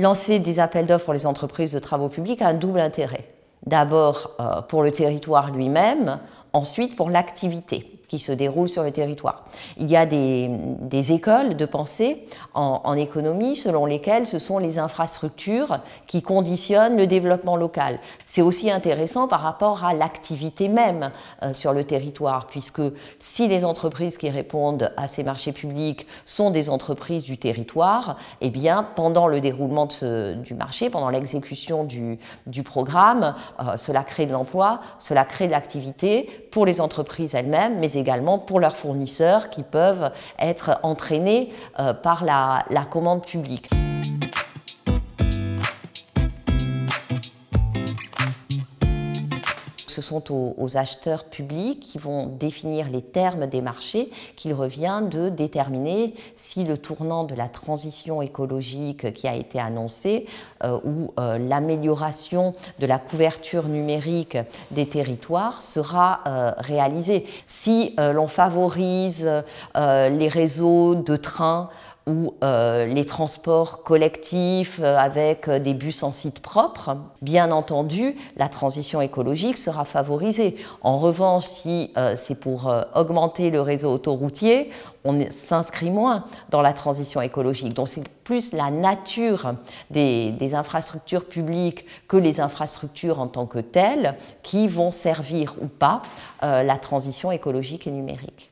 Lancer des appels d'offres pour les entreprises de travaux publics a un double intérêt. D'abord euh, pour le territoire lui-même, ensuite pour l'activité qui se déroule sur le territoire. Il y a des, écoles de pensée en, économie selon lesquelles ce sont les infrastructures qui conditionnent le développement local. C'est aussi intéressant par rapport à l'activité même euh, sur le territoire, puisque si les entreprises qui répondent à ces marchés publics sont des entreprises du territoire, eh bien, pendant le déroulement du marché, pendant l'exécution du, programme, euh, cela crée de l'emploi, cela crée de l'activité pour les entreprises elles-mêmes, également pour leurs fournisseurs qui peuvent être entraînés euh, par la commande publique. Ce sont aux, acheteurs publics qui vont définir les termes des marchés qu'il revient de déterminer si le tournant de la transition écologique qui a été annoncé euh, ou euh, l'amélioration de la couverture numérique des territoires sera euh, réalisé. Si l'on favorise les réseaux de trains, ou euh, les transports collectifs euh, avec euh, des bus en site propre, bien entendu, la transition écologique sera favorisée. En revanche, si c'est pour augmenter le réseau autoroutier, on s'inscrit moins dans la transition écologique. Donc c'est plus la nature des, des, infrastructures publiques que les infrastructures en tant que telles qui vont servir ou pas la transition écologique et numérique.